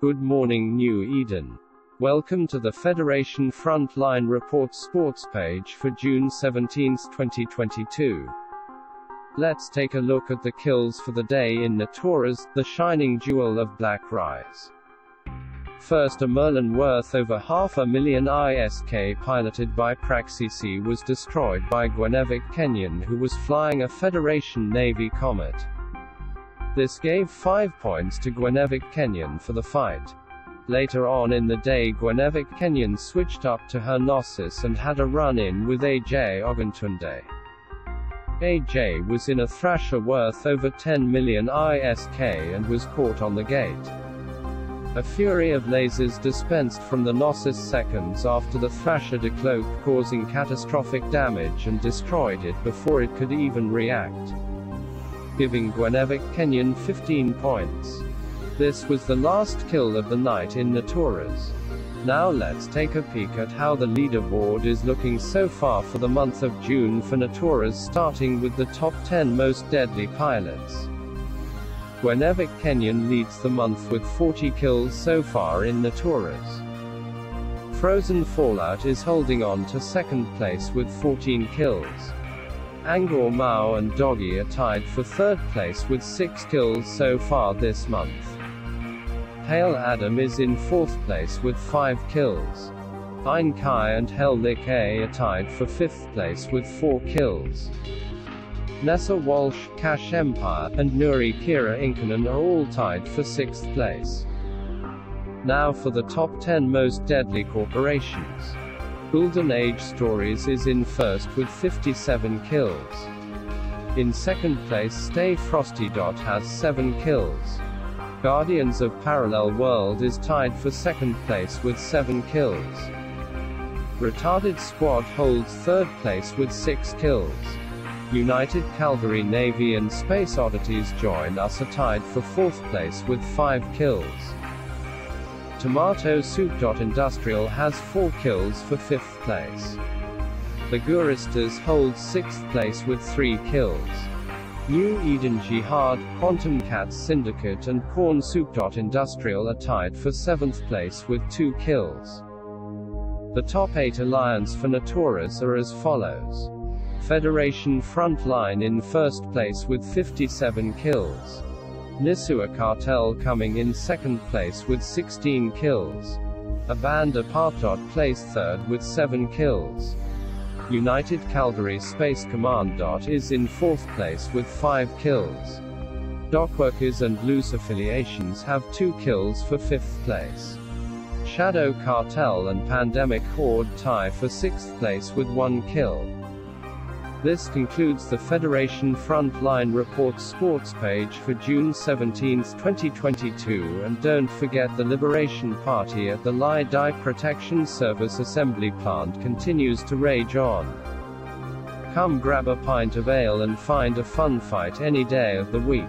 Good morning, New Eden. Welcome to the Federation Frontline Report sports page for June 17, 2022. Let's take a look at the kills for the day in Notoras, the shining jewel of Black Rise. First, a Merlin worth over half a million ISK piloted by Praxisi was destroyed by Gwenevick Kenyon who was flying a Federation Navy Comet. This gave 5 points to Gwenevick Kenyon for the fight. Later on in the day Gwenevick Kenyon switched up to her Gnosis and had a run-in with AJ Oguntunde. AJ was in a Thrasher worth over 10 million ISK and was caught on the gate. A fury of lasers dispensed from the Gnosis seconds after the Thrasher decloaked causing catastrophic damage and destroyed it before it could even react. Giving Gwenevick Kenyon 15 points. This was the last kill of the night in Notoras. Now let's take a peek at how the leaderboard is looking so far for the month of June for Notoras starting with the top 10 most deadly pilots. Gwenevick Kenyon leads the month with 40 kills so far in Notoras. Frozen Fallout is holding on to second place with 14 kills. Angor Mau and Dogi are tied for third place with 6 kills so far this month. Hale Adam is in fourth place with 5 kills. Ein Kai and HelLic A are tied for fifth place with 4 kills. Nessa Walsh, Cash Empire, and Nuori Kira Inkunen are all tied for sixth place. Now for the top 10 most deadly corporations. Guldan Age Stories is in first with 57 kills. In second place Stay Frosty. Dot has 7 kills. Guardians of Parallel World is tied for second place with 7 kills. Retarded Squad holds third place with 6 kills. United Calgary Navy and Space Oddities join us are tied for fourth place with 5 kills. Tomato Soup. Industrial has 4 kills for 5th place. The Guristas hold 6th place with 3 kills. New Eden Jihad, Quantum Cats Syndicate and Corn Soup. Industrial are tied for 7th place with 2 kills. The top 8 alliance for Notoras are as follows. Federation Frontline in first place with 57 kills. Nisuwa Cartel coming in second place with 16 kills. A band apart. Placed third with 7 kills. United Calgary Space Command. Dot Is in fourth place with 5 kills. Dockworkers and loose affiliations have 2 kills for fifth place. Shadow Cartel and Pandemic Horde tie for sixth place with 1 kill. This concludes the Federation Frontline Report sports page for June 17, 2022 and don't forget the Liberation Party at the Lai Dai Protection Service Assembly Plant continues to rage on. Come grab a pint of ale and find a fun fight any day of the week.